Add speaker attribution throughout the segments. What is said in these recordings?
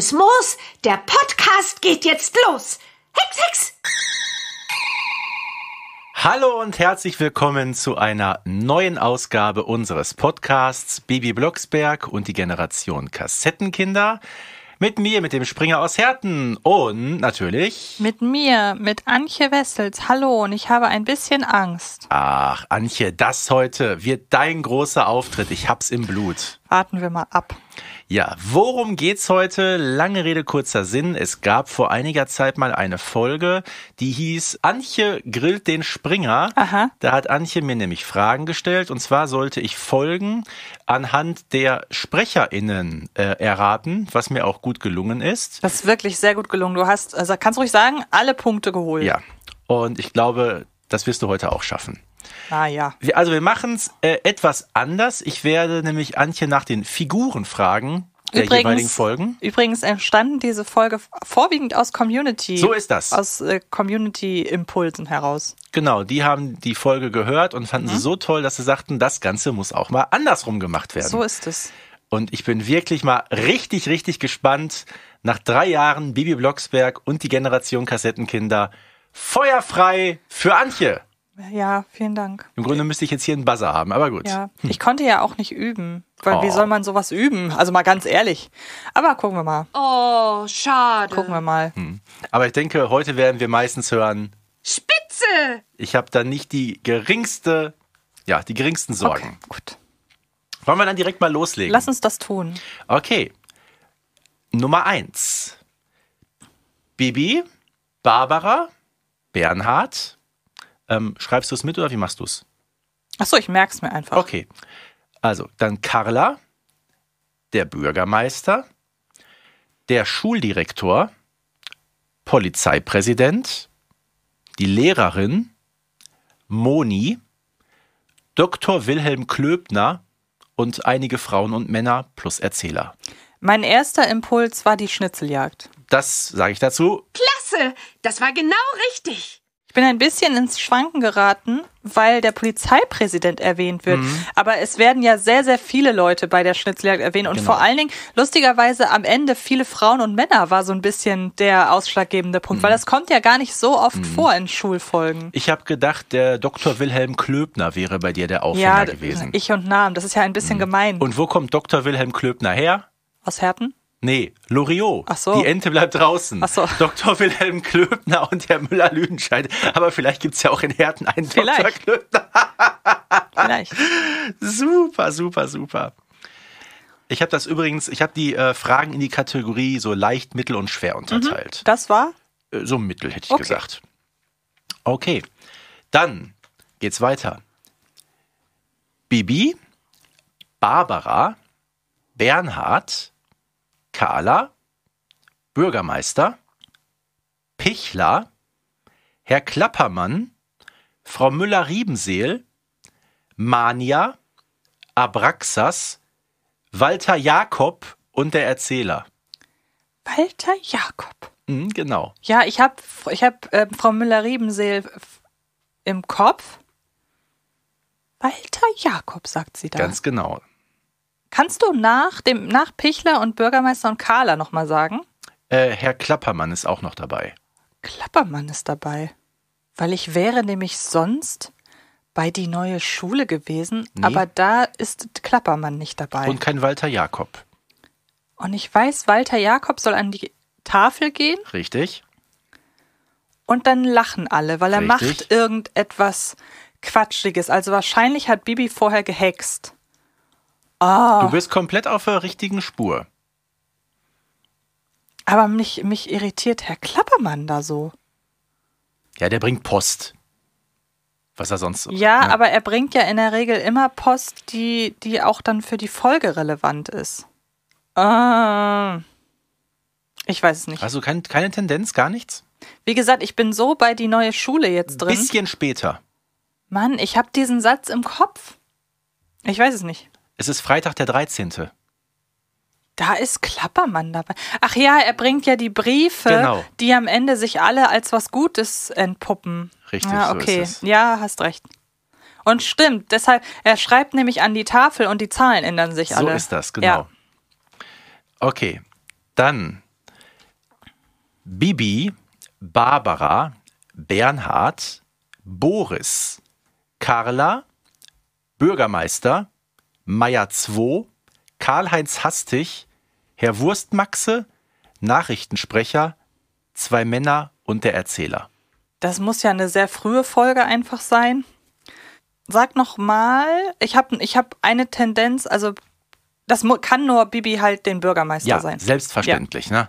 Speaker 1: Grünes Moos. Der Podcast geht jetzt los. Hex, Hex!
Speaker 2: Hallo und herzlich willkommen zu einer neuen Ausgabe unseres Podcasts Baby Blocksberg und die Generation Kassettenkinder. Mit mir, mit dem Springer aus Herten und natürlich.
Speaker 3: Mit mir, mit Antje Wessels. Hallo und ich habe ein bisschen Angst.
Speaker 2: Ach, Antje, das heute wird dein großer Auftritt. Ich hab's im Blut.
Speaker 3: Warten wir mal ab.
Speaker 2: Ja, worum geht's heute? Lange Rede, kurzer Sinn. Es gab vor einiger Zeit mal eine Folge, die hieß Antje grillt den Springer.
Speaker 3: Aha.
Speaker 2: Da hat Antje mir nämlich Fragen gestellt und zwar sollte ich Folgen anhand der SprecherInnen äh, erraten, was mir auch gut gelungen ist.
Speaker 3: Das ist wirklich sehr gut gelungen. Du hast, also kannst ruhig sagen, alle Punkte geholt.
Speaker 2: Ja. Und ich glaube, das wirst du heute auch schaffen.
Speaker 3: Ah ja.
Speaker 2: Wir, also wir machen es äh, etwas anders. Ich werde nämlich Antje nach den Figuren fragen der
Speaker 3: Übrigens-
Speaker 2: jeweiligen Folgen.
Speaker 3: Übrigens entstanden diese Folge vorwiegend aus Community.
Speaker 2: So ist das.
Speaker 3: Aus äh, Community-Impulsen heraus.
Speaker 2: Genau, die haben die Folge gehört und fanden sie so toll, dass sie sagten, das Ganze muss auch mal andersrum gemacht werden.
Speaker 3: So ist es.
Speaker 2: Und ich bin wirklich mal richtig, richtig gespannt. Nach drei Jahren Bibi Blocksberg und die Generation Kassettenkinder feuerfrei für Antje.
Speaker 3: Ja, vielen Dank.
Speaker 2: Im Grunde müsste ich jetzt hier einen Buzzer haben, aber gut.
Speaker 3: Ja, ich konnte ja auch nicht üben. Weil wie
Speaker 2: Oh.
Speaker 3: soll man sowas üben? Also mal ganz ehrlich. Aber gucken wir mal.
Speaker 1: Oh, schade.
Speaker 3: Gucken wir mal.
Speaker 2: Aber ich denke, heute werden wir meistens hören,
Speaker 1: Spitze!
Speaker 2: ich habe da nicht die geringste, ja, die geringsten Sorgen.
Speaker 3: Okay, gut.
Speaker 2: Wollen wir dann direkt mal loslegen?
Speaker 3: Lass uns das tun.
Speaker 2: Okay. Nummer eins. Bibi, Barbara, Bernhard. Ähm, schreibst du es mit oder wie machst du es?
Speaker 3: Achso, ich merk's mir einfach.
Speaker 2: Okay. Also, dann Carla, der Bürgermeister, der Schuldirektor, Polizeipräsident, die Lehrerin, Moni, Dr. Wilhelm Klöbner und einige Frauen und Männer plus Erzähler.
Speaker 3: Mein erster Impuls war die Schnitzeljagd.
Speaker 2: Das sage ich dazu.
Speaker 1: Klasse! Das war genau richtig.
Speaker 3: Ich bin ein bisschen ins Schwanken geraten, weil der Polizeipräsident erwähnt wird.
Speaker 2: Mhm.
Speaker 3: Aber es werden ja sehr, sehr viele Leute bei der Schnitzeljagd erwähnt. Und
Speaker 2: Genau.
Speaker 3: vor allen Dingen, lustigerweise, am Ende viele Frauen und Männer war so ein bisschen der ausschlaggebende Punkt.
Speaker 2: Mhm.
Speaker 3: Weil das kommt ja gar nicht so oft vor in Schulfolgen.
Speaker 2: Ich habe gedacht, der Dr. Wilhelm Klöbner wäre bei dir der Aufhänger
Speaker 3: Ja,
Speaker 2: gewesen.
Speaker 3: ich und Namen. Das ist ja ein bisschen gemein.
Speaker 2: Und wo kommt Dr. Wilhelm Klöbner her?
Speaker 3: Aus Herten?
Speaker 2: Nee, Loriot.
Speaker 3: Ach so.
Speaker 2: Die Ente bleibt draußen.
Speaker 3: Ach so.
Speaker 2: Dr. Wilhelm Klöbner und Herr Müller-Lüdenscheid. Aber vielleicht gibt's ja auch in Herten einen Dr.
Speaker 3: Vielleicht.
Speaker 2: Klöbner.
Speaker 3: Vielleicht.
Speaker 2: Super, super, super. Ich habe das übrigens, ich habe die äh, Fragen in die Kategorie so leicht, mittel und schwer unterteilt.
Speaker 3: Das war?
Speaker 2: Äh, So mittel hätte ich
Speaker 3: Okay.
Speaker 2: gesagt. Okay, dann geht's weiter. Bibi, Barbara, Bernhard, Carla, Bürgermeister, Pichler, Herr Klappermann, Frau Müller-Riebenseel, Mania, Abraxas, Walter Jakob und der Erzähler.
Speaker 3: Walter Jakob.
Speaker 2: Mhm, genau.
Speaker 3: Ja, ich habe ich hab, äh, Frau Müller-Riebenseel im Kopf. Walter Jakob, sagt sie da.
Speaker 2: Ganz genau.
Speaker 3: Kannst du nach dem nach Pichler und Bürgermeister und Carla nochmal sagen?
Speaker 2: Äh, Herr Klappermann ist auch noch dabei.
Speaker 3: Klappermann ist dabei. Weil ich wäre nämlich sonst bei die neue Schule gewesen,
Speaker 2: Nee.
Speaker 3: aber da ist Klappermann nicht dabei.
Speaker 2: Und
Speaker 3: Und,
Speaker 2: kein Walter Jakob.
Speaker 3: ich weiß, Walter Jakob soll an die Tafel gehen
Speaker 2: Richtig?
Speaker 3: und dann lachen alle, weil er
Speaker 2: Richtig.
Speaker 3: macht irgendetwas Quatschiges. Also wahrscheinlich hat Bibi vorher gehext. Ah,
Speaker 2: Du bist komplett auf der richtigen Spur.
Speaker 3: aber mich, mich irritiert Herr Klappermann da so.
Speaker 2: Ja, der bringt Post. Was er sonst so.
Speaker 3: Ja,
Speaker 2: ne?
Speaker 3: aber er bringt ja in der Regel immer Post, die, die auch dann für die Folge relevant ist. Ah. Ich weiß es nicht.
Speaker 2: Also kein, keine Tendenz, gar nichts?
Speaker 3: Wie gesagt, ich bin so bei die neue Schule jetzt drin.
Speaker 2: Bisschen später.
Speaker 3: Mann, ich habe diesen Satz im Kopf. Ich weiß es nicht.
Speaker 2: Es ist Freitag der 13.
Speaker 3: Da ist Klappermann dabei. Ach ja, er bringt ja die Briefe,
Speaker 2: Genau.
Speaker 3: die am Ende sich alle als was Gutes entpuppen.
Speaker 2: Richtig,
Speaker 3: Ja,
Speaker 2: so
Speaker 3: okay.
Speaker 2: es.
Speaker 3: Ja, hast recht. Und stimmt, deshalb, er schreibt nämlich an die Tafel und die Zahlen ändern sich alle.
Speaker 2: So ist das, genau.
Speaker 3: Ja.
Speaker 2: Okay. Dann Bibi, Barbara, Bernhard, Boris, Carla, Bürgermeister, Meier 2, Karl-Heinz Hastig, Herr Wurstmaxe, Nachrichtensprecher, zwei Männer und der Erzähler.
Speaker 3: Das muss ja eine sehr frühe Folge einfach sein. Sag noch mal, ich habe ich hab eine Tendenz, also das kann nur Bibi halt den Bürgermeister
Speaker 2: Ja,
Speaker 3: sein.
Speaker 2: selbstverständlich, ne?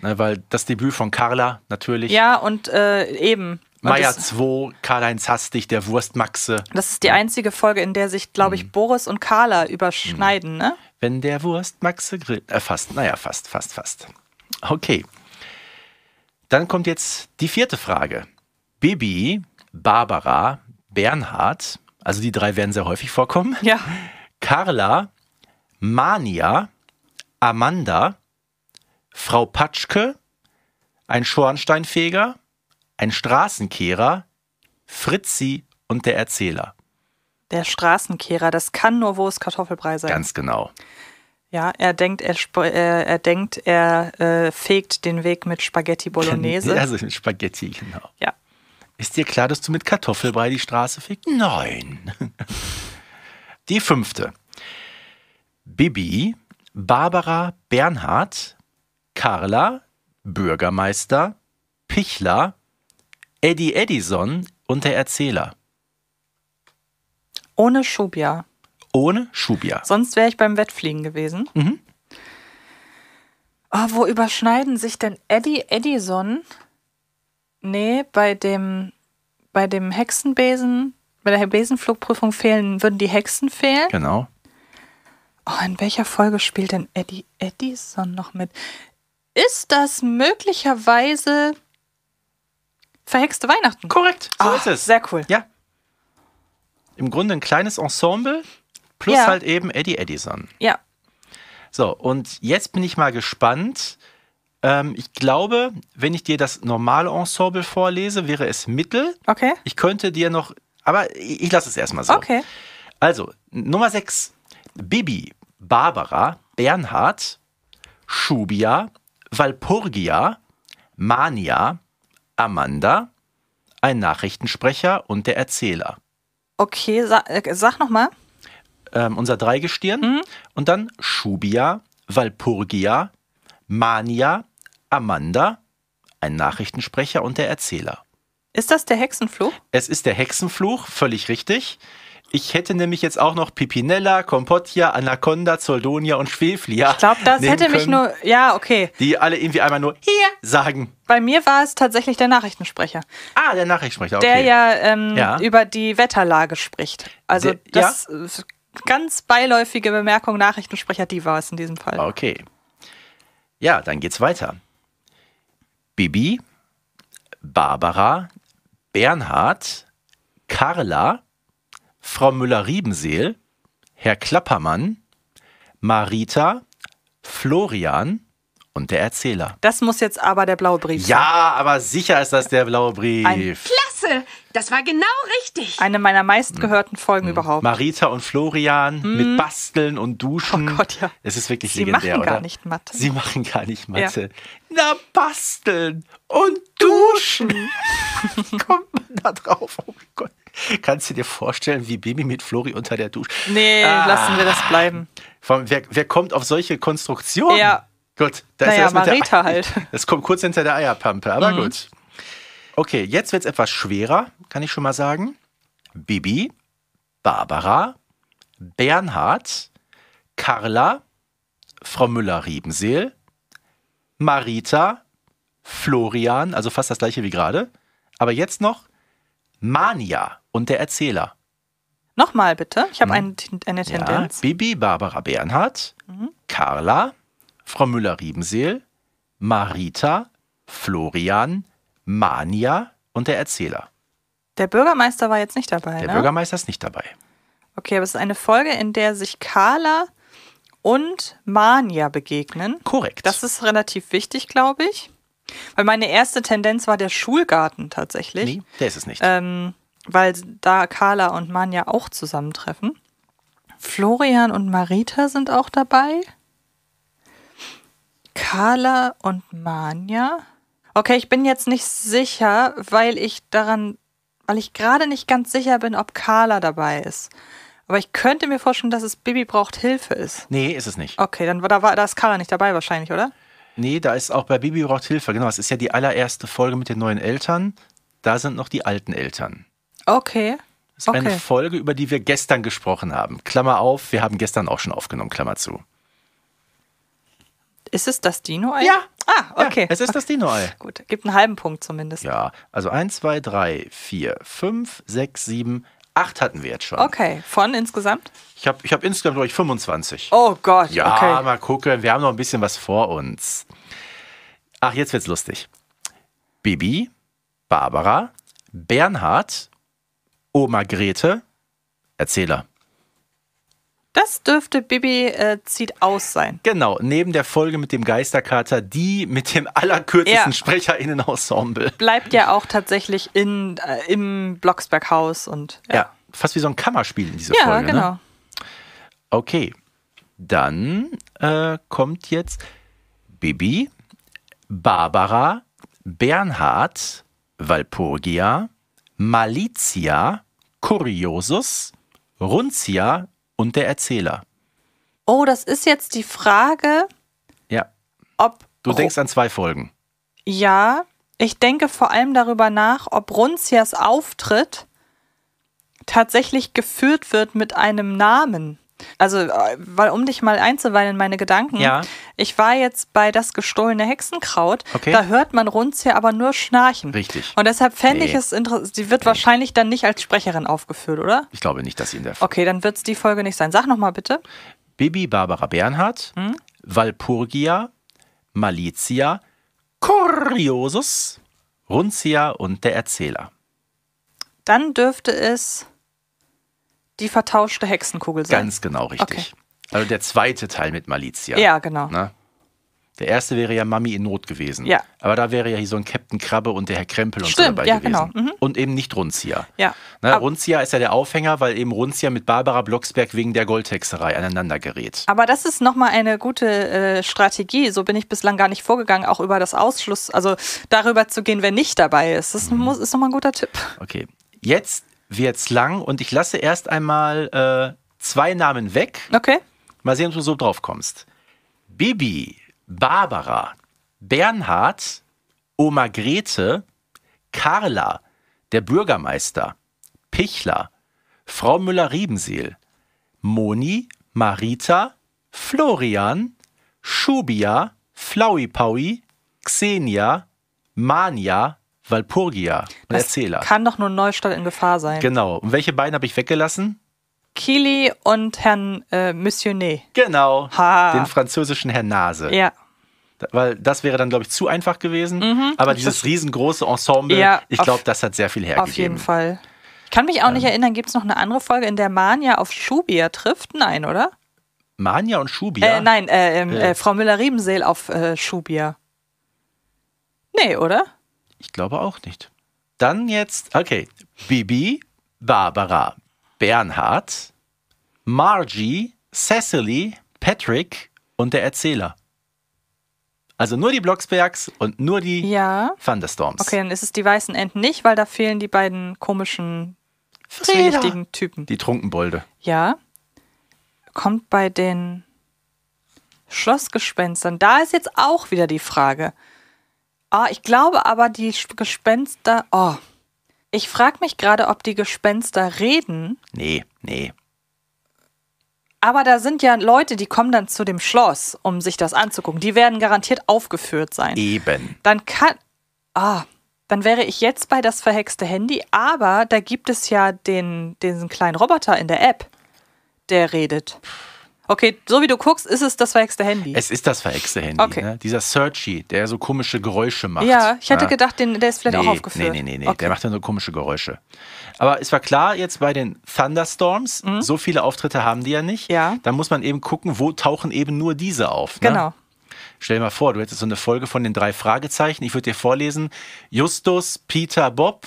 Speaker 2: Ne, weil das Debüt von Carla natürlich.
Speaker 3: Ja, und äh, eben.
Speaker 2: Meier
Speaker 3: das,
Speaker 2: 2, Karl-Heinz Hastig, der Wurstmaxe.
Speaker 3: das ist die einzige Folge, in der sich, glaube
Speaker 2: Mhm.
Speaker 3: ich, Boris und Carla überschneiden, ne?
Speaker 2: Wenn der Wurstmaxe grillt. Äh, fast, naja, fast, fast, fast. Okay. Dann kommt jetzt die vierte Frage. Bibi, Barbara, Bernhard, also die drei werden sehr häufig vorkommen.
Speaker 3: Ja.
Speaker 2: Carla, Mania, Amanda, Frau Patschke, ein Schornsteinfeger, ein Straßenkehrer, Fritzi und der Erzähler.
Speaker 3: Der Straßenkehrer, das kann nur Wurst Kartoffelbrei sein.
Speaker 2: Ganz genau.
Speaker 3: Ja, er denkt, er, er, er denkt, er äh, fegt den Weg mit Spaghetti Bolognese.
Speaker 2: Also mit Spaghetti, genau.
Speaker 3: Ja.
Speaker 2: Ist dir klar, dass du mit Kartoffelbrei die Straße fegst? Nein. Die fünfte. Bibi, Barbara Bernhard, Carla, Bürgermeister, Pichler, Eddie Edison und der Erzähler.
Speaker 3: Ohne Schubia.
Speaker 2: Ohne Schubia.
Speaker 3: Sonst wäre ich beim Wettfliegen gewesen.
Speaker 2: Mhm.
Speaker 3: Ah, wo überschneiden sich denn Eddie Edison? Nee, bei dem, bei dem Hexenbesen, bei der Besenflugprüfung fehlen, würden die Hexen fehlen.
Speaker 2: Genau.
Speaker 3: Oh, in welcher Folge spielt denn Eddie Edison noch mit? Ist das möglicherweise verhexte Weihnachten?
Speaker 2: Korrekt, so
Speaker 3: Ah,
Speaker 2: ist es.
Speaker 3: Sehr cool.
Speaker 2: Ja. Im Grunde ein kleines Ensemble plus
Speaker 3: Ja.
Speaker 2: halt eben Eddie Edison.
Speaker 3: Ja.
Speaker 2: So, und jetzt bin ich mal gespannt. Ähm, ich glaube, wenn ich dir das normale Ensemble vorlese, wäre es Mittel.
Speaker 3: Okay.
Speaker 2: Ich könnte dir noch, aber ich, ich lasse es erstmal so.
Speaker 3: Okay.
Speaker 2: Also, Nummer 6. Bibi, Barbara, Bernhard, Schubia, Walpurgia, Mania, Amanda, ein Nachrichtensprecher und der Erzähler.
Speaker 3: Okay, sa äh, sag nochmal.
Speaker 2: ähm, unser Dreigestirn. Und dann Schubia, Walpurgia, Mania, Amanda, ein Nachrichtensprecher und der Erzähler.
Speaker 3: Ist das der Hexenfluch?
Speaker 2: Es ist der Hexenfluch, völlig richtig. Ich hätte nämlich jetzt auch noch Pipinella, Compottia, Anaconda, Zoldonia und Schweflia.
Speaker 3: Ich glaube, das hätte mich
Speaker 2: können,
Speaker 3: nur. Ja, okay.
Speaker 2: Die alle irgendwie einmal nur hier sagen.
Speaker 3: Bei mir war es tatsächlich der Nachrichtensprecher,
Speaker 2: Ah, der Nachrichtensprecher, okay.
Speaker 3: der ja, ähm,
Speaker 2: Ja.
Speaker 3: über die Wetterlage spricht. Also
Speaker 2: Der-
Speaker 3: das äh, ganz beiläufige Bemerkung, Nachrichtensprecher, die war es in diesem Fall.
Speaker 2: Okay. Ja, dann geht's weiter. Bibi, Barbara, Bernhard, Carla, Frau Müller-Riebenseel, Herr Klappermann, Marita, Florian und der Erzähler.
Speaker 3: Das muss jetzt aber der blaue Brief sein.
Speaker 2: Ja, aber sicher ist das der blaue Brief.
Speaker 3: Ein
Speaker 1: Klasse, das war genau richtig.
Speaker 3: Eine meiner meistgehörten Folgen überhaupt.
Speaker 2: Marita und Florian mit Basteln und Duschen.
Speaker 3: Oh Gott, ja.
Speaker 2: Es ist wirklich
Speaker 3: Sie
Speaker 2: legendär,
Speaker 3: machen gar
Speaker 2: oder?
Speaker 3: nicht Mathe.
Speaker 2: Sie machen gar nicht Mathe. Na, basteln und duschen. Wie kommt man da drauf? Oh. Kannst du dir vorstellen, wie Baby mit Flori unter der Dusche?
Speaker 3: Nee,
Speaker 2: Ah.
Speaker 3: lassen wir das bleiben.
Speaker 2: Allem, wer, wer kommt auf solche Konstruktionen?
Speaker 3: Ja.
Speaker 2: Gut, da
Speaker 3: Naja,
Speaker 2: das mit der-
Speaker 3: Marita halt.
Speaker 2: Das kommt kurz hinter der Eierpampe, aber gut. Okay, jetzt wird es etwas schwerer, kann ich schon mal sagen. Bibi, Barbara, Bernhard, Carla, Frau Müller-Riebenseel, Marita, Florian, also fast das gleiche wie gerade. Aber jetzt noch Mania und der Erzähler.
Speaker 3: Nochmal bitte. Ich habe eine, eine
Speaker 2: Ja,
Speaker 3: Tendenz.
Speaker 2: Bibi, Barbara Bernhard, Carla, Frau Müller-Riebenseel, Marita, Florian, Mania und der Erzähler.
Speaker 3: Der Bürgermeister war jetzt nicht dabei,
Speaker 2: Der
Speaker 3: ne?
Speaker 2: Bürgermeister ist nicht dabei.
Speaker 3: Okay, aber es ist eine Folge, in der sich Carla und Mania begegnen.
Speaker 2: Korrekt.
Speaker 3: Das ist relativ wichtig, glaube ich. Weil meine erste Tendenz war der Schulgarten tatsächlich.
Speaker 2: nee, der ist es nicht.
Speaker 3: Ähm, weil da Carla und Manja auch zusammentreffen. Florian und Marita sind auch dabei. Carla und Manja. Okay, ich bin jetzt nicht sicher, weil ich daran, weil ich gerade nicht ganz sicher bin, ob Carla dabei ist. Aber ich könnte mir vorstellen, dass es Bibi braucht Hilfe ist.
Speaker 2: Nee, ist es nicht.
Speaker 3: Okay, dann war da, war, da ist Carla nicht dabei wahrscheinlich, oder?
Speaker 2: Nee, da ist auch bei Bibi braucht Hilfe. Genau, es ist ja die allererste Folge mit den neuen Eltern. Da sind noch die alten Eltern.
Speaker 3: Okay.
Speaker 2: Das ist eine
Speaker 3: Okay.
Speaker 2: Folge, über die wir gestern gesprochen haben. Klammer auf, wir haben gestern auch schon aufgenommen, Klammer zu.
Speaker 3: Ist es das Dino-Ei?
Speaker 2: Ja.
Speaker 3: Ah, okay.
Speaker 2: Ja, es ist das Dino-Ei.
Speaker 3: Gut, gibt einen halben Punkt zumindest.
Speaker 2: Ja, also 1, 2, 3, 4, 5, 6, 7, 8 hatten wir jetzt schon.
Speaker 3: Okay, von insgesamt?
Speaker 2: Ich habe ich hab insgesamt, glaube ich, 25.
Speaker 3: Oh Gott,
Speaker 2: Ja,
Speaker 3: okay.
Speaker 2: mal gucken, wir haben noch ein bisschen was vor uns. Ach, jetzt wird's lustig. Bibi, Barbara, Bernhard, Oma Grete, Erzähler.
Speaker 3: Das dürfte Bibi äh, zieht aus sein.
Speaker 2: Genau, neben der Folge mit dem Geisterkater, die mit dem allerkürzesten
Speaker 3: Ja.
Speaker 2: SprecherInnen-Ensemble.
Speaker 3: Bleibt ja auch tatsächlich in, äh, im Blocksberghaus und
Speaker 2: Ja. fast wie so ein Kammerspiel in dieser
Speaker 3: Ja,
Speaker 2: Folge.
Speaker 3: genau.
Speaker 2: Ne? Okay, dann äh, kommt jetzt Bibi, Barbara, Bernhard, Walpurgia, Malizia, Curiosus, Runzia und der Erzähler.
Speaker 3: Oh, das ist jetzt die Frage,
Speaker 2: Ja,
Speaker 3: ob.
Speaker 2: du denkst an zwei Folgen.
Speaker 3: Ja, ich denke vor allem darüber nach, ob Runzias Auftritt tatsächlich geführt wird mit einem Namen. Also, äh, weil um dich mal einzuweihen in meine Gedanken,
Speaker 2: Ja.
Speaker 3: ich war jetzt bei das gestohlene Hexenkraut,
Speaker 2: Okay.
Speaker 3: da hört man Runzia aber nur schnarchen.
Speaker 2: Richtig.
Speaker 3: Und deshalb fände ich
Speaker 2: Nee.
Speaker 3: es interessant, sie wird wahrscheinlich dann nicht als Sprecherin aufgeführt, oder?
Speaker 2: Ich glaube nicht, dass sie in der
Speaker 3: Okay, dann wird es die Folge nicht sein. Sag nochmal bitte.
Speaker 2: Bibi Barbara Bernhard,
Speaker 3: Hm?
Speaker 2: Walpurgia, Malizia, Curiosus, Runzia und der Erzähler.
Speaker 3: Dann dürfte es die vertauschte Hexenkugel sein.
Speaker 2: Ganz genau richtig.
Speaker 3: Okay.
Speaker 2: Also der zweite Teil mit Malizia.
Speaker 3: Ja, genau.
Speaker 2: Ne? Der erste wäre ja Mami in Not gewesen.
Speaker 3: Ja.
Speaker 2: Aber da wäre ja hier so ein Captain Krabbe und der Herr Krempel und
Speaker 3: Stimmt,
Speaker 2: so dabei
Speaker 3: ja,
Speaker 2: gewesen.
Speaker 3: genau. Mhm.
Speaker 2: Und eben nicht Runzia.
Speaker 3: Ja.
Speaker 2: Ne,
Speaker 3: Ab-
Speaker 2: Runzia ist ja der Aufhänger, weil eben Runzia mit Barbara Blocksberg wegen der Goldhexerei aneinander gerät.
Speaker 3: Aber das ist nochmal eine gute äh, Strategie. So bin ich bislang gar nicht vorgegangen, auch über das Ausschluss, also darüber zu gehen, wer nicht dabei ist. Das muss, ist nochmal ein guter Tipp.
Speaker 2: Okay. Jetzt wird's lang und ich lasse erst einmal äh, zwei Namen weg.
Speaker 3: Okay.
Speaker 2: Mal sehen, ob du so drauf kommst. Bibi, Barbara, Bernhard, Oma Grete, Carla, der Bürgermeister, Pichler, Frau Müller-Riebenseel, Moni, Marita, Florian, Schubia, Flauipaui, Xenia, Mania, Walpurgia
Speaker 3: Das
Speaker 2: Erzähler.
Speaker 3: kann doch nur Neustadt in Gefahr sein.
Speaker 2: Genau. Und welche beiden habe ich weggelassen?
Speaker 3: Kili und Herrn äh, Missionet.
Speaker 2: Genau.
Speaker 3: Ha.
Speaker 2: Den französischen Herrn Nase.
Speaker 3: Ja.
Speaker 2: Weil das wäre dann, glaube ich, zu einfach gewesen. Aber dieses riesengroße Ensemble,
Speaker 3: Mhm. Ja,
Speaker 2: ich glaube, das hat sehr viel hergegeben.
Speaker 3: Auf jeden Fall. Ich kann mich auch nicht erinnern, gibt es noch eine andere Folge, in der Mania auf Schubia trifft? Nein, oder?
Speaker 2: Mania und Schubia.
Speaker 3: Äh, nein, äh, ähm,
Speaker 2: Äh.
Speaker 3: äh, Frau Müller-Riebenseel auf äh, Schubia. Nee, oder?
Speaker 2: Ich glaube auch nicht. Dann jetzt, okay. Bibi, Barbara, Bernhard, Margie, Cecily, Patrick und der Erzähler. Also nur die Blocksbergs und nur die
Speaker 3: Ja.
Speaker 2: Thunderstorms.
Speaker 3: Okay, dann ist es die weißen Enten nicht, weil da fehlen die beiden komischen, zwielichtigen Typen.
Speaker 2: Die Trunkenbolde.
Speaker 3: Ja. Kommt bei den Schlossgespenstern. Da ist jetzt auch wieder die Frage. Ah, ich glaube aber, die Gespenster. Oh. Ich frage mich gerade, ob die Gespenster reden.
Speaker 2: Nee, nee.
Speaker 3: Aber da sind ja Leute, die kommen dann zu dem Schloss, um sich das anzugucken. Die werden garantiert aufgeführt sein.
Speaker 2: Eben.
Speaker 3: Dann kann. Ah, dann wäre ich jetzt bei das verhexte Handy, aber da gibt es ja den, diesen kleinen Roboter in der App, der redet. Okay, so wie du guckst, ist es das verhexte Handy.
Speaker 2: Es ist das verhexte Handy.
Speaker 3: Okay.
Speaker 2: Ne? Dieser Searchy, der so komische Geräusche macht.
Speaker 3: ja, ich hätte
Speaker 2: Ja.
Speaker 3: gedacht, den, der ist vielleicht
Speaker 2: nee,
Speaker 3: auch aufgeführt.
Speaker 2: Nee, nee, nee, nee.
Speaker 3: Okay.
Speaker 2: der macht ja nur komische Geräusche. Aber es war klar, jetzt bei den Thunderstorms, so viele Auftritte haben die ja nicht.
Speaker 3: Mhm. Ja.
Speaker 2: Da muss man eben gucken, wo tauchen eben nur diese auf. Ne?
Speaker 3: Genau.
Speaker 2: Stell dir mal vor, du hättest so eine Folge von den drei Fragezeichen. Ich würde dir vorlesen: Justus, Peter, Bob,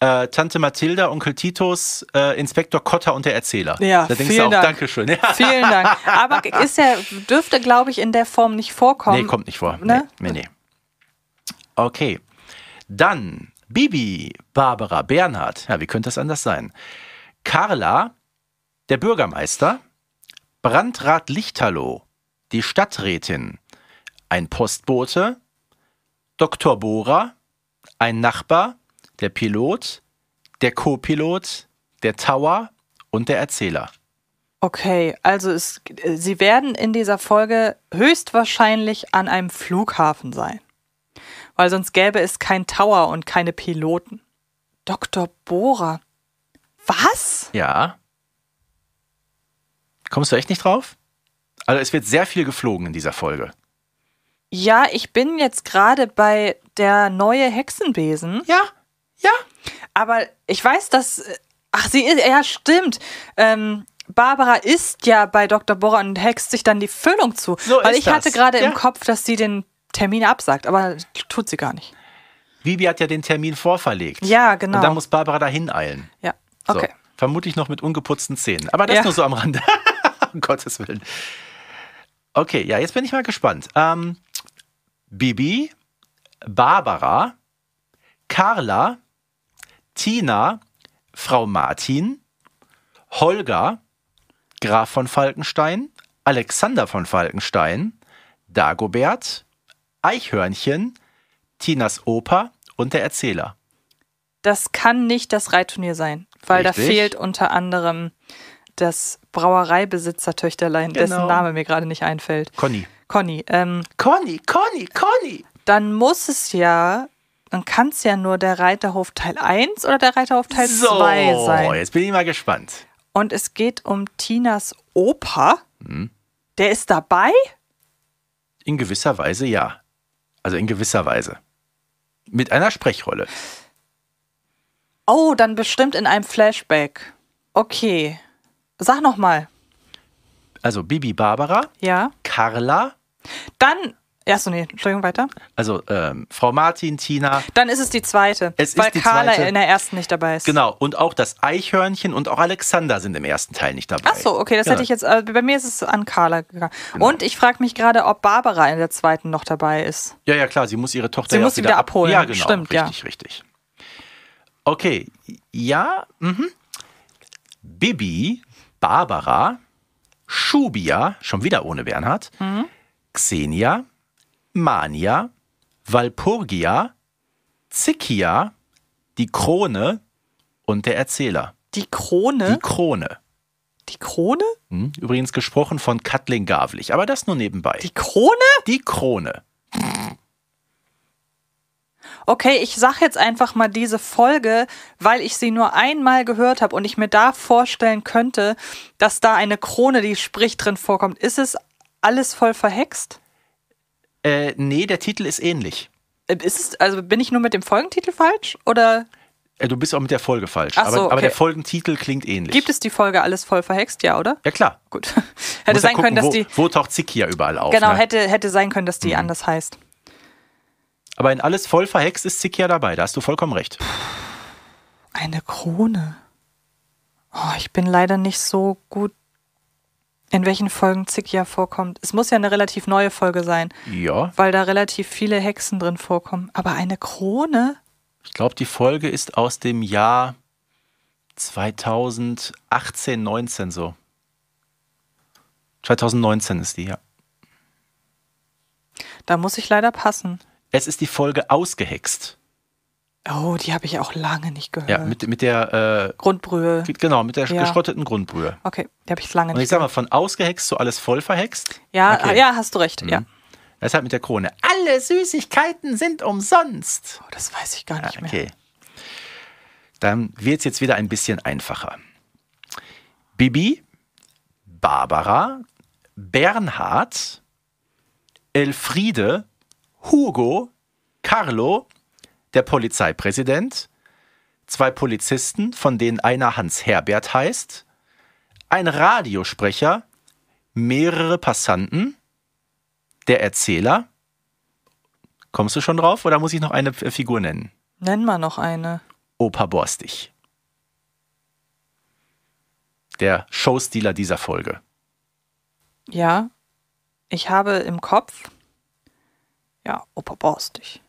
Speaker 2: äh, Tante Mathilda, Onkel Titus, äh, Inspektor Kotter und der Erzähler.
Speaker 3: Ja,
Speaker 2: da denkst
Speaker 3: vielen
Speaker 2: du auch,
Speaker 3: Dank.
Speaker 2: Dankeschön. Ja.
Speaker 3: Vielen Dank. Aber ist ja, dürfte, glaube ich, in der Form nicht vorkommen.
Speaker 2: Nee, kommt nicht vor.
Speaker 3: Ne?
Speaker 2: Nee, nee, nee. Okay. Dann Bibi, Barbara, Bernhard. Ja, wie könnte es anders sein? Carla, der Bürgermeister, Brandrat Lichterloh, die Stadträtin, ein Postbote, Dr. Bohrer, ein Nachbar, der Pilot, der Co-Pilot, der Tower und der Erzähler.
Speaker 3: Okay, also es, sie werden in dieser Folge höchstwahrscheinlich an einem Flughafen sein. Weil sonst gäbe es kein Tower und keine Piloten. Dr. Bohrer. Was?
Speaker 2: Ja. Kommst du echt nicht drauf? Also es wird sehr viel geflogen in dieser Folge.
Speaker 3: Ja, ich bin jetzt gerade bei der neue Hexenbesen.
Speaker 2: Ja, ja.
Speaker 3: Aber ich weiß, dass. Ach, sie ist. Ja, stimmt. Ähm, Barbara isst ja bei Dr. Bohrer und hext sich dann die Füllung zu.
Speaker 2: So
Speaker 3: weil
Speaker 2: ist
Speaker 3: ich hatte
Speaker 2: das.
Speaker 3: gerade
Speaker 2: Ja.
Speaker 3: im Kopf, dass sie den Termin absagt, aber tut sie gar nicht.
Speaker 2: Bibi hat ja den Termin vorverlegt.
Speaker 3: Ja, genau.
Speaker 2: Und dann muss Barbara dahin eilen.
Speaker 3: Ja,
Speaker 2: So,
Speaker 3: okay.
Speaker 2: vermutlich noch mit ungeputzten Zähnen. Aber das
Speaker 3: Ja.
Speaker 2: nur so am Rande. um Gottes Willen. Okay, ja, jetzt bin ich mal gespannt. Ähm, Bibi, Barbara, Carla, Tina, Frau Martin, Holger, Graf von Falkenstein, Alexander von Falkenstein, Dagobert, Eichhörnchen, Tinas Opa und der Erzähler.
Speaker 3: Das kann nicht das Reitturnier sein, weil
Speaker 2: Richtig.
Speaker 3: da fehlt unter anderem das Brauereibesitzertöchterlein, dessen
Speaker 2: Genau.
Speaker 3: Name mir gerade nicht einfällt.
Speaker 2: Conny.
Speaker 3: Conny. Ähm,
Speaker 2: Conny, Conny, Conny.
Speaker 3: dann muss es ja, dann kann es ja nur der Reiterhof Teil 1 oder der Reiterhof Teil 2 sein.
Speaker 2: jetzt bin ich mal gespannt.
Speaker 3: Und es geht um Tinas Opa.
Speaker 2: Mhm.
Speaker 3: Der ist dabei?
Speaker 2: In gewisser Weise ja. Also in gewisser Weise. Mit einer Sprechrolle.
Speaker 3: Oh, dann bestimmt in einem Flashback. Okay. Sag noch mal.
Speaker 2: Also Bibi Barbara,
Speaker 3: Ja.
Speaker 2: Carla,
Speaker 3: Dann. Achso, nee, Entschuldigung, weiter.
Speaker 2: also ähm, Frau Martin, Tina,
Speaker 3: Dann ist es die zweite.
Speaker 2: Es ist
Speaker 3: weil
Speaker 2: die
Speaker 3: Carla
Speaker 2: zweite.
Speaker 3: in der ersten nicht dabei ist.
Speaker 2: genau, und auch das Eichhörnchen und auch Alexander sind im ersten Teil nicht dabei.
Speaker 3: Ach so, okay, das
Speaker 2: Ja.
Speaker 3: hätte ich jetzt. Äh, bei mir ist es an Carla gegangen.
Speaker 2: Genau.
Speaker 3: Und ich frage mich gerade, ob Barbara in der zweiten noch dabei ist.
Speaker 2: Ja, ja, klar, sie muss ihre Tochter
Speaker 3: Sie
Speaker 2: ja
Speaker 3: muss wieder
Speaker 2: ab-
Speaker 3: abholen.
Speaker 2: Ja, genau.
Speaker 3: Stimmt, ja.
Speaker 2: richtig, richtig. Okay, ja, mhm. Bibi, Barbara, Schubia, schon wieder ohne Bernhard,
Speaker 3: Mhm.
Speaker 2: Xenia, Mania, Walpurgia, Zikia, die Krone und der Erzähler.
Speaker 3: Die Krone?
Speaker 2: Die Krone.
Speaker 3: Die Krone?
Speaker 2: Hm, Übrigens gesprochen von Kathleen Gavlich, aber das nur nebenbei.
Speaker 3: Die Krone?
Speaker 2: die Krone.
Speaker 3: Okay, ich sag jetzt einfach mal diese Folge, weil ich sie nur einmal gehört habe und ich mir da vorstellen könnte, dass da eine Krone, die spricht, drin vorkommt. Ist es alles voll verhext?
Speaker 2: Äh, nee, der Titel ist ähnlich.
Speaker 3: Äh, Ist es, also bin ich nur mit dem Folgentitel falsch? Oder
Speaker 2: Äh, du bist auch mit der Folge falsch.
Speaker 3: So,
Speaker 2: aber, aber
Speaker 3: okay.
Speaker 2: der Folgentitel klingt ähnlich.
Speaker 3: gibt es die Folge alles voll verhext? Ja, oder?
Speaker 2: Ja, klar.
Speaker 3: Gut. hätte sein
Speaker 2: gucken,
Speaker 3: können, dass
Speaker 2: wo,
Speaker 3: die.
Speaker 2: Wo taucht Zikia überall auf?
Speaker 3: Genau,
Speaker 2: ne?
Speaker 3: hätte, hätte sein können, dass die anders heißt.
Speaker 2: Aber in alles voll verhext ist Zikia dabei. Da hast du vollkommen recht.
Speaker 3: Eine Krone. Oh, ich bin leider nicht so gut, in welchen Folgen Zikia vorkommt. Es muss ja eine relativ neue Folge sein,
Speaker 2: Ja,
Speaker 3: weil da relativ viele Hexen drin vorkommen. Aber eine Krone?
Speaker 2: ich glaube, die Folge ist aus dem Jahr 2018, 19 so. 2019 ist die, ja.
Speaker 3: Da muss ich leider passen.
Speaker 2: Es ist die Folge Ausgehext.
Speaker 3: Oh, die habe ich auch lange nicht gehört.
Speaker 2: Ja, mit, mit der,
Speaker 3: Grundbrühe.
Speaker 2: äh, genau, mit der
Speaker 3: Ja.
Speaker 2: geschrotteten Grundbrühe.
Speaker 3: Okay, die habe ich lange
Speaker 2: Und ich
Speaker 3: nicht
Speaker 2: sag mal, von ausgehext zu alles voll verhext.
Speaker 3: Ja,
Speaker 2: Okay. Mhm.
Speaker 3: ja, hast du recht. Ja.
Speaker 2: Deshalb mit der Krone. Alle Süßigkeiten sind umsonst.
Speaker 3: Oh, das weiß ich gar nicht
Speaker 2: Ah,
Speaker 3: mehr.
Speaker 2: okay. Dann wird es jetzt wieder ein bisschen einfacher. Bibi, Barbara, Bernhard, Elfriede, Hugo, Carlo, der Polizeipräsident, zwei Polizisten, von denen einer Hans Herbert heißt, ein Radiosprecher, mehrere Passanten, der Erzähler. Kommst du schon drauf oder muss ich noch eine Figur nennen?
Speaker 3: Nenn mal noch eine.
Speaker 2: Opa Borstig. Der Showstealer dieser Folge.
Speaker 3: Ja, ich habe im Kopf. Ja, Opa Borstig.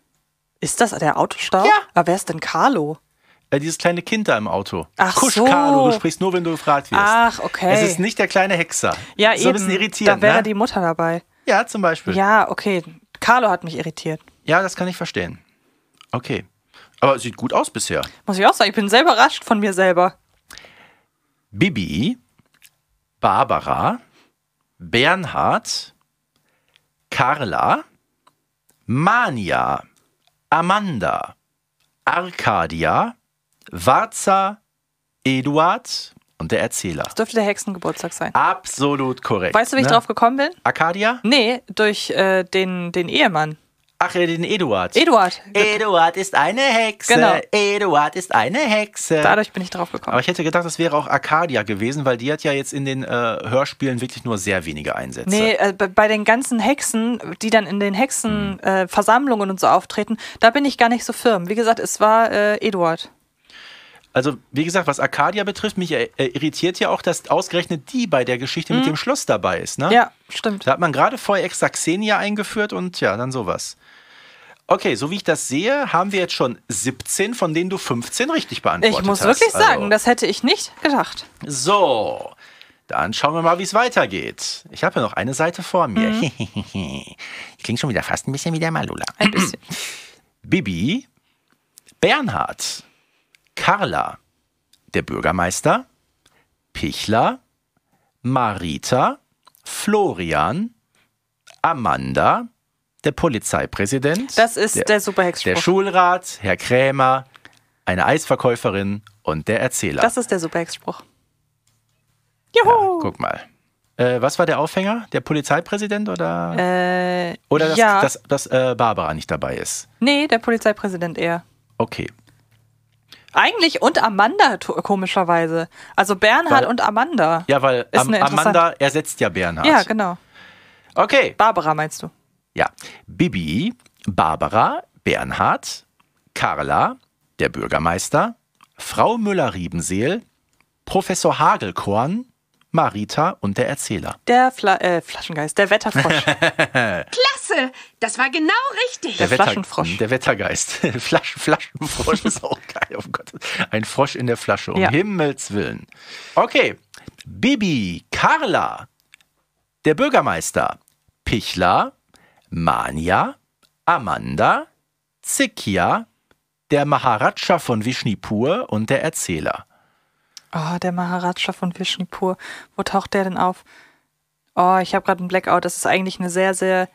Speaker 3: Ist das der Autostau?
Speaker 2: Ja.
Speaker 3: Aber wer ist denn Carlo?
Speaker 2: Äh, dieses kleine Kind da im Auto.
Speaker 3: Ach
Speaker 2: Kusch
Speaker 3: so.
Speaker 2: Carlo, du sprichst nur, wenn du gefragt wirst.
Speaker 3: Ach, okay.
Speaker 2: Es ist nicht der kleine Hexer.
Speaker 3: ja,
Speaker 2: so
Speaker 3: eben.
Speaker 2: ein bisschen irritierend.
Speaker 3: Da wäre
Speaker 2: ne?
Speaker 3: die Mutter dabei.
Speaker 2: Ja, zum Beispiel.
Speaker 3: Ja, okay. Carlo hat mich irritiert.
Speaker 2: Ja, das kann ich verstehen. Okay. Aber sieht gut aus bisher.
Speaker 3: Muss ich auch sagen, ich bin sehr überrascht von mir selber.
Speaker 2: Bibi, Barbara, Bernhard, Carla, Mania, Amanda, Arcadia, Warza, Eduard und der Erzähler.
Speaker 3: Das dürfte der Hexengeburtstag sein.
Speaker 2: Absolut korrekt.
Speaker 3: Weißt du, wie ich
Speaker 2: ne?
Speaker 3: drauf gekommen bin?
Speaker 2: Arcadia?
Speaker 3: Nee, durch äh, den, den Ehemann.
Speaker 2: Ach, den Eduard.
Speaker 3: Eduard.
Speaker 2: Eduard ist eine Hexe.
Speaker 3: Genau.
Speaker 2: Eduard ist eine Hexe.
Speaker 3: Dadurch bin ich drauf gekommen.
Speaker 2: Aber ich hätte gedacht, das wäre auch Arcadia gewesen, weil die hat ja jetzt in den äh, Hörspielen wirklich nur sehr wenige Einsätze.
Speaker 3: Nee, äh, bei- den ganzen Hexen, die dann in den
Speaker 2: Hm.
Speaker 3: Hexenversammlungen äh, Versammlungen und so auftreten, da bin ich gar nicht so firm. Wie gesagt, es war äh, Eduard.
Speaker 2: Also, wie gesagt, was Arcadia betrifft, mich irritiert ja auch, dass ausgerechnet die bei der Geschichte mit dem Schloss dabei ist. Ne?
Speaker 3: Mhm. Ja, stimmt.
Speaker 2: Da hat man gerade vorher extra Xenia eingeführt und ja, dann sowas. Okay, so wie ich das sehe, haben wir jetzt schon 17, von denen du 15 richtig beantwortet
Speaker 3: Ich muss
Speaker 2: hast.
Speaker 3: wirklich sagen,
Speaker 2: Also,
Speaker 3: das hätte ich nicht gedacht.
Speaker 2: So, dann schauen wir mal, wie es weitergeht. Ich habe ja noch eine Seite vor mir.
Speaker 3: Mhm.
Speaker 2: ich klinge schon wieder fast ein bisschen wie der Malula.
Speaker 3: Ein bisschen.
Speaker 2: Bibi, Bernhard, Carla, der Bürgermeister, Pichler, Marita, Florian, Amanda, der Polizeipräsident.
Speaker 3: Das ist der,
Speaker 2: der
Speaker 3: Superhexspruch.
Speaker 2: Schulrat, Herr Krämer, eine Eisverkäuferin und der Erzähler.
Speaker 3: Das ist der Superhexspruch.
Speaker 2: ja,
Speaker 3: Juhu!
Speaker 2: guck mal. Äh, was war der Aufhänger? Der Polizeipräsident oder,
Speaker 3: äh,
Speaker 2: oder dass,
Speaker 3: ja.
Speaker 2: dass, dass äh, Barbara nicht dabei ist?
Speaker 3: nee, der Polizeipräsident eher.
Speaker 2: Okay.
Speaker 3: Eigentlich und Amanda komischerweise. Also Bernhard
Speaker 2: Weil-
Speaker 3: und Amanda.
Speaker 2: Ja, weil Am Amanda ersetzt ja Bernhard.
Speaker 3: Ja, genau.
Speaker 2: Okay.
Speaker 3: Barbara meinst du?
Speaker 2: Ja. Bibi, Barbara, Bernhard, Carla, der Bürgermeister, Frau Müller-Riebenseel, Professor Hagelkorn, Marita und der Erzähler.
Speaker 3: Der Fla äh, Flaschengeist, der Wetterfrosch.
Speaker 1: Klasse, das war genau richtig.
Speaker 3: Der Flaschenfrosch.
Speaker 2: Der Wettergeist. Flaschen, Flaschenfrosch ist auch geil. Oh Gott. Ein Frosch in der Flasche, um
Speaker 3: Ja.
Speaker 2: Himmels Willen. Okay. Bibi, Carla, der Bürgermeister, Pichler, Mania, Amanda, Zikia, der Maharaja von Vishnipur und der Erzähler.
Speaker 3: Oh, der Maharaja von Vishnipur. Wo taucht der denn auf? Oh, ich habe gerade einen Blackout. Das ist eigentlich eine sehr, sehr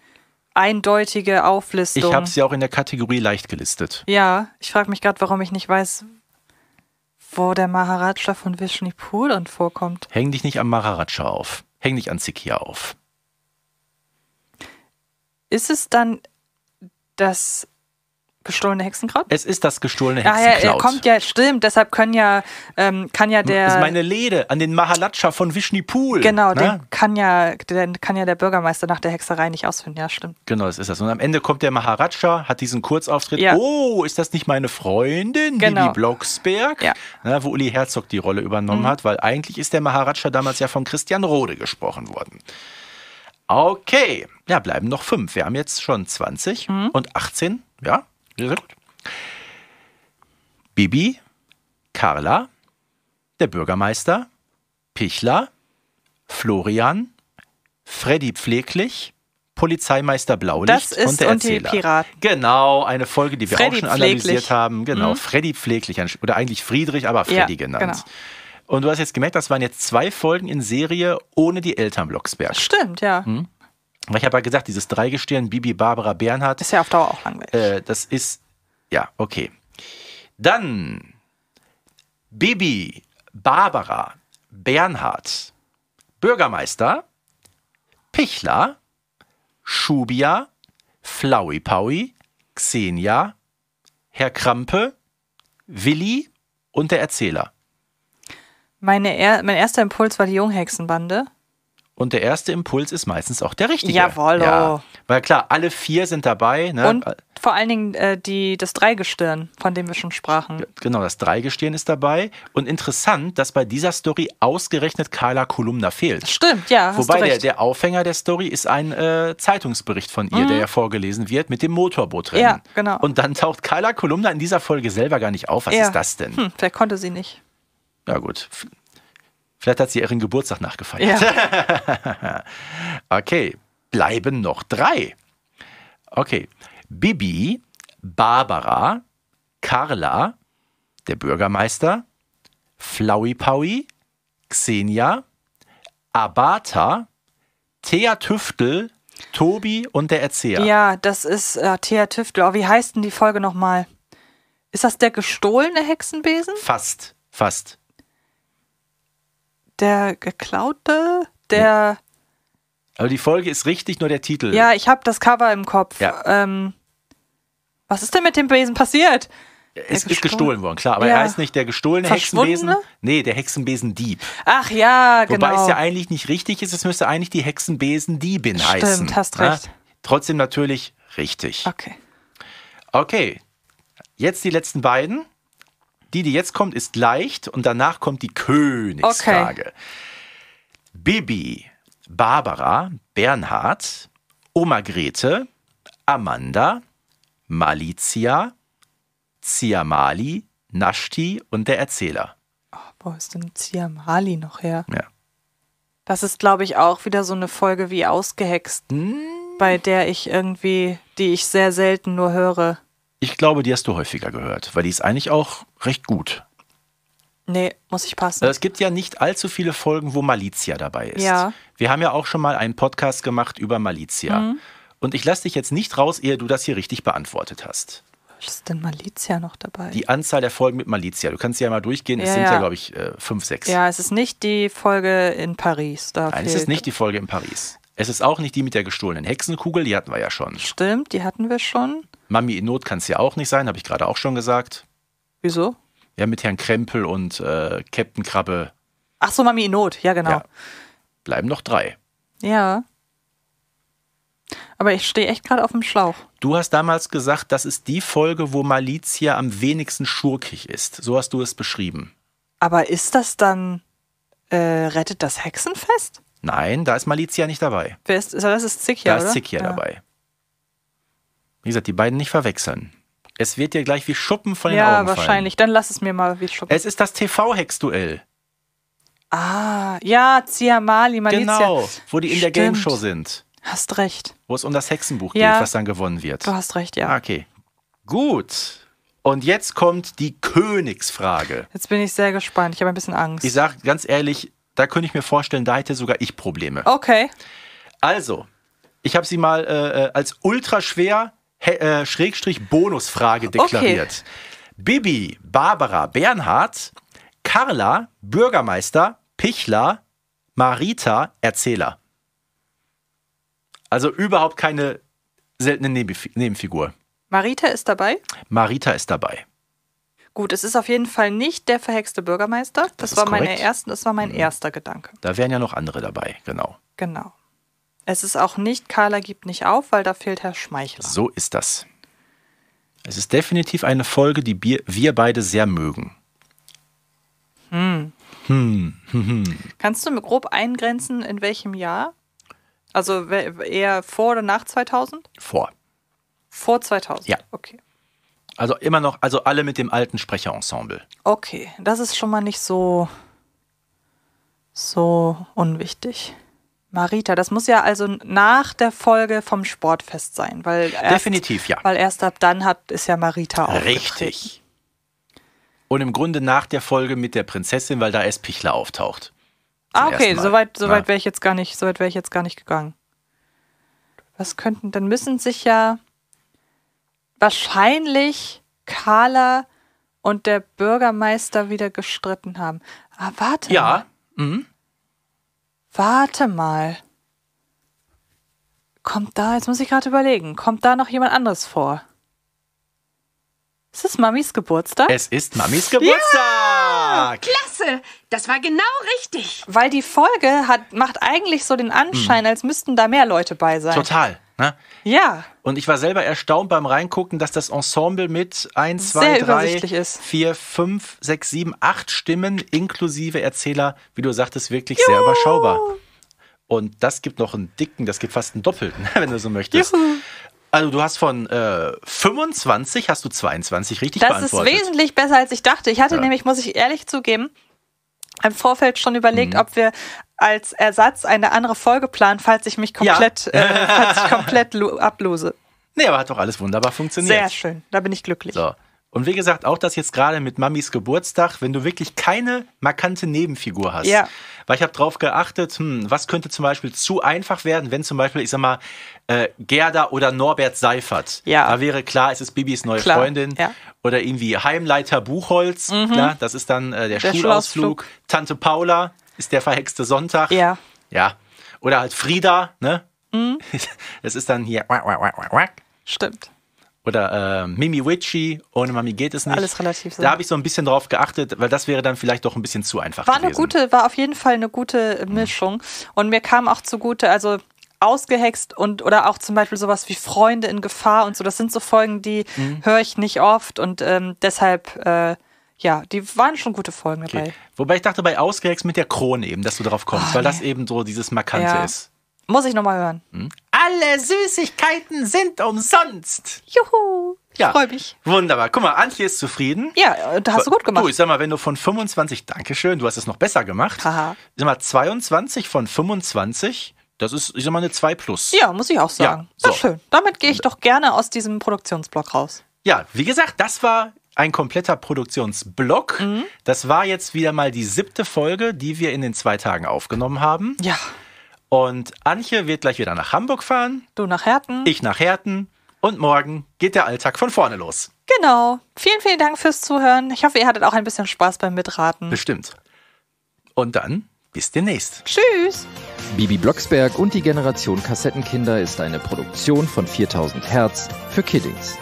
Speaker 3: eindeutige Auflistung.
Speaker 2: Ich habe ja auch in der Kategorie leicht gelistet.
Speaker 3: Ja, ich frage mich gerade, warum ich nicht weiß, wo der Maharaja von Vishnipur dann vorkommt.
Speaker 2: Häng dich nicht am Maharaja auf. Häng dich an Zikia auf.
Speaker 3: Ist es dann das gestohlene Hexenkraut?
Speaker 2: Es ist das gestohlene
Speaker 3: Ah ja, er
Speaker 2: Hexenkraut.
Speaker 3: kommt ja, stimmt, deshalb können ja, ähm, kann ja der.
Speaker 2: Das ist meine Lede an den Maharaja von Vishnipur.
Speaker 3: genau,
Speaker 2: ne?
Speaker 3: den kann ja, den kann ja der Bürgermeister nach der Hexerei nicht ausfinden, ja, stimmt.
Speaker 2: Genau, das ist das. Und am Ende kommt der Maharaja, hat diesen Kurzauftritt.
Speaker 3: Ja.
Speaker 2: Oh, ist das nicht meine Freundin,
Speaker 3: Genau.
Speaker 2: Bibi Blocksberg?
Speaker 3: Ja.
Speaker 2: Na, wo Uli Herzog die Rolle übernommen hat, weil eigentlich ist der Maharaja damals ja von Christian Rode gesprochen worden. Okay, ja, bleiben noch fünf. Wir haben jetzt schon 20 und 18. Ja, sehr gut. Bibi, Carla, der Bürgermeister, Pichler, Florian, Freddy Pfleglich, Polizeimeister Blaulicht
Speaker 3: Das ist
Speaker 2: und der
Speaker 3: und die
Speaker 2: Erzähler.
Speaker 3: Piraten.
Speaker 2: Genau, eine Folge, die wir
Speaker 3: Freddy
Speaker 2: auch schon analysiert
Speaker 3: Pfleglich. Mhm.
Speaker 2: haben. Genau, Freddy Pfleglich, oder eigentlich Friedrich, aber Freddy
Speaker 3: Ja,
Speaker 2: genannt.
Speaker 3: genau.
Speaker 2: Und du hast jetzt gemerkt, das waren jetzt zwei Folgen in Serie ohne die Eltern Blocksberg.
Speaker 3: Stimmt, ja.
Speaker 2: Hm? Weil ich habe ja gesagt, dieses Dreigestirn, Bibi, Barbara, Bernhard,
Speaker 3: Ist ja auf Dauer auch langweilig.
Speaker 2: äh, das ist, ja, okay. Dann Bibi, Barbara, Bernhard, Bürgermeister, Pichler, Schubia, Flauwi Paui, Xenia, Herr Krampe, Willi und der Erzähler.
Speaker 3: Meine er mein erster Impuls war die Junghexenbande.
Speaker 2: Und der erste Impuls ist meistens auch der richtige.
Speaker 3: Jawollo.
Speaker 2: Ja. Weil klar, alle vier sind dabei. Ne?
Speaker 3: Und vor allen Dingen äh, die, das Dreigestirn, von dem wir schon sprachen.
Speaker 2: Genau, das Dreigestirn ist dabei. Und interessant, dass bei dieser Story ausgerechnet Carla Kolumna fehlt.
Speaker 3: Stimmt, ja.
Speaker 2: Wobei der, der Aufhänger der Story ist ein äh, Zeitungsbericht von ihr, der ja vorgelesen wird mit dem Motorbootrennen.
Speaker 3: Mhm. Ja, genau.
Speaker 2: Und dann taucht Carla Kolumna in dieser Folge selber gar nicht auf. Was
Speaker 3: Ja.
Speaker 2: ist das denn?
Speaker 3: Hm, vielleicht konnte sie nicht.
Speaker 2: Ja gut. Vielleicht hat sie ihren Geburtstag nachgefeiert.
Speaker 3: Ja.
Speaker 2: Okay, bleiben noch drei. Okay, Bibi, Barbara, Carla, der Bürgermeister, Flowey Powy, Xenia, Abata, Thea Tüftel, Tobi und der Erzähler.
Speaker 3: Ja, das ist äh, Thea Tüftel. Oh, wie heißt denn die Folge nochmal? Ist das der gestohlene Hexenbesen?
Speaker 2: Fast, fast.
Speaker 3: Der geklaute? Der.
Speaker 2: Aber die Folge ist richtig, nur der Titel.
Speaker 3: Ja, ich habe das Cover im Kopf.
Speaker 2: Ja.
Speaker 3: Ähm, was ist denn mit dem Besen passiert?
Speaker 2: es ist
Speaker 3: gestohlen-
Speaker 2: gestohlen worden, klar. Aber
Speaker 3: Ja.
Speaker 2: er heißt nicht der gestohlene Hexenbesen. Nee, der Hexenbesendieb.
Speaker 3: Ach ja,
Speaker 2: Wobei
Speaker 3: genau.
Speaker 2: es ja eigentlich nicht richtig ist, es müsste eigentlich die Hexenbesendiebin
Speaker 3: Stimmt,
Speaker 2: heißen.
Speaker 3: hast
Speaker 2: ne?
Speaker 3: recht.
Speaker 2: Trotzdem natürlich richtig.
Speaker 3: okay.
Speaker 2: Okay, jetzt die letzten beiden. Die, die jetzt kommt, ist leicht und danach kommt die Königsfrage. Bibi, Barbara, Bernhard, Oma Grete, Amanda, Malizia, Ziamali, Nashti und der Erzähler.
Speaker 3: Wo ist denn Ziamali noch her?
Speaker 2: Ja.
Speaker 3: Das ist, glaube ich, auch wieder so eine Folge wie Ausgehext,
Speaker 2: Hm.
Speaker 3: bei der ich irgendwie, die ich sehr selten nur höre.
Speaker 2: Ich glaube, die hast du häufiger gehört, weil die ist eigentlich auch recht gut.
Speaker 3: Nee, muss ich passen.
Speaker 2: Es gibt ja nicht allzu viele Folgen, wo Malizia dabei ist.
Speaker 3: Ja.
Speaker 2: Wir haben ja auch schon mal einen Podcast gemacht über Malizia.
Speaker 3: Mhm.
Speaker 2: Und ich lasse dich jetzt nicht raus, ehe du das hier richtig beantwortet hast.
Speaker 3: ist denn Malizia noch dabei?
Speaker 2: Die Anzahl der Folgen mit Malizia. Du kannst ja mal durchgehen. Es
Speaker 3: Ja,
Speaker 2: sind ja,
Speaker 3: ja.
Speaker 2: glaube ich, äh, fünf, sechs.
Speaker 3: ja, es ist nicht die Folge in Paris. Da
Speaker 2: Nein, es
Speaker 3: fehlt-
Speaker 2: ist nicht die Folge in Paris. Es ist auch nicht die mit der gestohlenen Hexenkugel, die hatten wir ja schon.
Speaker 3: Stimmt, die hatten wir schon.
Speaker 2: Mami in Not kann es ja auch nicht sein, habe ich gerade auch schon gesagt.
Speaker 3: Wieso?
Speaker 2: Ja, mit Herrn Krempel und äh, Captain Krabbe
Speaker 3: Ach so, Mami in Not. Ja, genau.
Speaker 2: Ja. bleiben noch drei.
Speaker 3: Ja. Aber ich stehe echt gerade auf dem Schlauch.
Speaker 2: Du hast damals gesagt, das ist die Folge, wo Malizia am wenigsten schurkig ist. So hast du es beschrieben.
Speaker 3: Aber ist das dann äh, Rettet das Hexenfest?
Speaker 2: Nein, da ist Malizia nicht dabei.
Speaker 3: Wer ist, das ist Zikia,
Speaker 2: Da
Speaker 3: oder?
Speaker 2: ist Zikia
Speaker 3: ja.
Speaker 2: dabei. Wie gesagt, die beiden nicht verwechseln. Es wird dir gleich wie Schuppen von den
Speaker 3: Ja,
Speaker 2: Augen
Speaker 3: wahrscheinlich. Dann lass es mir mal wie Schuppen.
Speaker 2: fallen. Es ist das TV-Hex-Duell.
Speaker 3: ah, ja, Ziamali, Malizia.
Speaker 2: Genau, wo die in der Game
Speaker 3: Stimmt.
Speaker 2: Show sind.
Speaker 3: Hast recht.
Speaker 2: Wo es um das Hexenbuch
Speaker 3: Ja.
Speaker 2: geht, was dann gewonnen wird.
Speaker 3: Du hast recht, ja.
Speaker 2: Ah, Okay. Gut. Und jetzt kommt die Königsfrage.
Speaker 3: Jetzt bin ich sehr gespannt. Ich habe ein bisschen Angst.
Speaker 2: Ich sage ganz ehrlich, da könnte ich mir vorstellen, da hätte sogar ich Probleme.
Speaker 3: okay.
Speaker 2: Also, ich habe sie mal äh, äh, als ultraschwer äh, Schrägstrich Bonusfrage deklariert. Bibi, Barbara, Bernhard, Carla, Bürgermeister, Pichler, Marita, Erzähler. Also überhaupt keine seltene Nebenfi- Nebenfigur.
Speaker 3: Marita ist dabei.
Speaker 2: Marita ist dabei.
Speaker 3: Gut, es ist auf jeden Fall nicht der verhexte Bürgermeister. Das,
Speaker 2: Das
Speaker 3: war meine
Speaker 2: korrekt. Mhm.
Speaker 3: ersten, das war mein erster Gedanke.
Speaker 2: Da wären ja noch andere dabei, genau.
Speaker 3: Genau. Es ist auch nicht Carla gibt nicht auf, weil da fehlt Herr Schmeichler.
Speaker 2: So ist das. Es ist definitiv eine Folge, die wir, wir beide sehr mögen.
Speaker 3: Kannst du mir grob eingrenzen, in welchem Jahr? Also eher vor oder nach 2000?
Speaker 2: Vor.
Speaker 3: Vor 2000.
Speaker 2: Ja.
Speaker 3: Okay.
Speaker 2: Also immer noch, also alle mit dem alten Sprecherensemble.
Speaker 3: Okay, das ist schon mal nicht so so unwichtig. Marita, das muss ja also nach der Folge vom Sportfest sein, weil erst,
Speaker 2: Definitiv, ja.
Speaker 3: weil erst ab dann hat ist ja Marita auch
Speaker 2: Richtig. Und im Grunde nach der Folge mit der Prinzessin, weil da erst Pichler auftaucht.
Speaker 3: Ah, okay, soweit soweit
Speaker 2: Ja.
Speaker 3: wäre ich jetzt gar nicht, soweit wäre ich jetzt gar nicht gegangen. Was könnten, dann müssen sich ja wahrscheinlich Carla und der Bürgermeister wieder gestritten haben. Ah, warte mal.
Speaker 2: Ja, mhm.
Speaker 3: Warte mal. Kommt da, jetzt muss ich gerade überlegen, kommt da noch jemand anderes vor? Ist es Mamis Geburtstag?
Speaker 2: Es ist Mamis Geburtstag!
Speaker 1: Klasse, das war genau richtig.
Speaker 3: Weil die Folge hat, macht eigentlich so den Anschein, als müssten da mehr Leute bei sein.
Speaker 2: Total. Ne?
Speaker 3: Ja.
Speaker 2: Und ich war selber erstaunt beim Reingucken, dass das Ensemble mit 1, 2,
Speaker 3: Sehr
Speaker 2: 3,
Speaker 3: übersichtlich ist.
Speaker 2: 4, 5, 6, 7, 8 Stimmen inklusive Erzähler, wie du sagtest, wirklich sehr überschaubar. Und das gibt noch einen dicken, das gibt fast einen doppelten, wenn du so möchtest.
Speaker 3: Juhu.
Speaker 2: Also du hast von äh, 25 hast du 22 richtig
Speaker 3: Das ist
Speaker 2: beantwortet.
Speaker 3: wesentlich besser, als ich dachte. Ich hatte
Speaker 2: Ja.
Speaker 3: nämlich, muss ich ehrlich zugeben, im Vorfeld schon überlegt,
Speaker 2: Mhm.
Speaker 3: ob wir als Ersatz eine andere Folge planen, falls ich mich komplett, äh, falls ich komplett lo- ablose.
Speaker 2: Nee, aber hat doch alles wunderbar funktioniert.
Speaker 3: Sehr schön. Da bin ich glücklich.
Speaker 2: So. Und wie gesagt, auch das jetzt gerade mit Mamis Geburtstag, wenn du wirklich keine markante Nebenfigur hast.
Speaker 3: Ja.
Speaker 2: Weil ich habe drauf geachtet, hm, was könnte zum Beispiel zu einfach werden, wenn zum Beispiel, ich sag mal, äh, Gerda oder Norbert Seifert.
Speaker 3: Ja.
Speaker 2: Da wäre klar, es ist Bibis neue
Speaker 3: Klar,
Speaker 2: Freundin.
Speaker 3: ja. Mhm.
Speaker 2: Oder irgendwie Heimleiter Buchholz. Klar, das ist dann äh, der,
Speaker 3: Der
Speaker 2: Schulausflug.
Speaker 3: Schulausflug.
Speaker 2: Tante Paula ist der verhexte Sonntag.
Speaker 3: Ja. Mhm.
Speaker 2: Ja. Oder halt Frieda, ne? Das ist dann hier. wack, wack, wack, wack, wack.
Speaker 3: Stimmt.
Speaker 2: Oder äh, Mimi Witchy, ohne Mami geht es nicht.
Speaker 3: Alles relativ so.
Speaker 2: Da habe ich so ein bisschen drauf geachtet, weil das wäre dann vielleicht doch ein bisschen zu einfach
Speaker 3: War eine
Speaker 2: gewesen.
Speaker 3: gute, war auf jeden Fall eine gute Mischung. Und mir kam auch zugute, also ausgehext und oder auch zum Beispiel sowas wie Freunde in Gefahr und so. Das sind so Folgen, die
Speaker 2: Mhm.
Speaker 3: höre ich nicht oft und ähm, deshalb, äh, ja, die waren schon gute Folgen dabei.
Speaker 2: Okay. Wobei ich dachte bei Ausgerex mit der Krone eben, dass du darauf kommst,
Speaker 3: Oh,
Speaker 2: weil
Speaker 3: nee.
Speaker 2: das eben so dieses Markante
Speaker 3: Ja.
Speaker 2: ist.
Speaker 3: Muss ich nochmal hören.
Speaker 2: Hm? Alle Süßigkeiten sind umsonst.
Speaker 3: Juhu, ich
Speaker 2: Ja.
Speaker 3: freue mich.
Speaker 2: Wunderbar. Guck mal, Antje ist zufrieden.
Speaker 3: Ja, da hast du gut gemacht.
Speaker 2: Du, ich sag mal, wenn du von 25, Dankeschön, du hast es noch besser gemacht.
Speaker 3: Haha.
Speaker 2: Ich sag mal, 22 von 25, das ist, ich sag mal, eine 2 plus.
Speaker 3: Ja, muss ich auch sagen. Ja,
Speaker 2: so.
Speaker 3: schön. Damit gehe ich doch gerne aus diesem Produktionsblock raus.
Speaker 2: Ja, wie gesagt, das war ein kompletter Produktionsblock.
Speaker 3: Mhm.
Speaker 2: Das war jetzt wieder mal die siebte Folge, die wir in den zwei Tagen aufgenommen haben.
Speaker 3: Ja,
Speaker 2: Und Antje wird gleich wieder nach Hamburg fahren,
Speaker 3: du nach Herten.
Speaker 2: ich nach Herten und morgen geht der Alltag von vorne los.
Speaker 3: Genau. Vielen, vielen Dank fürs Zuhören. Ich hoffe, ihr hattet auch ein bisschen Spaß beim Mitraten.
Speaker 2: Bestimmt. Und dann bis demnächst.
Speaker 3: Tschüss.
Speaker 4: Bibi Blocksberg und die Generation Kassettenkinder ist eine Produktion von 4000 Hertz für Kiddings.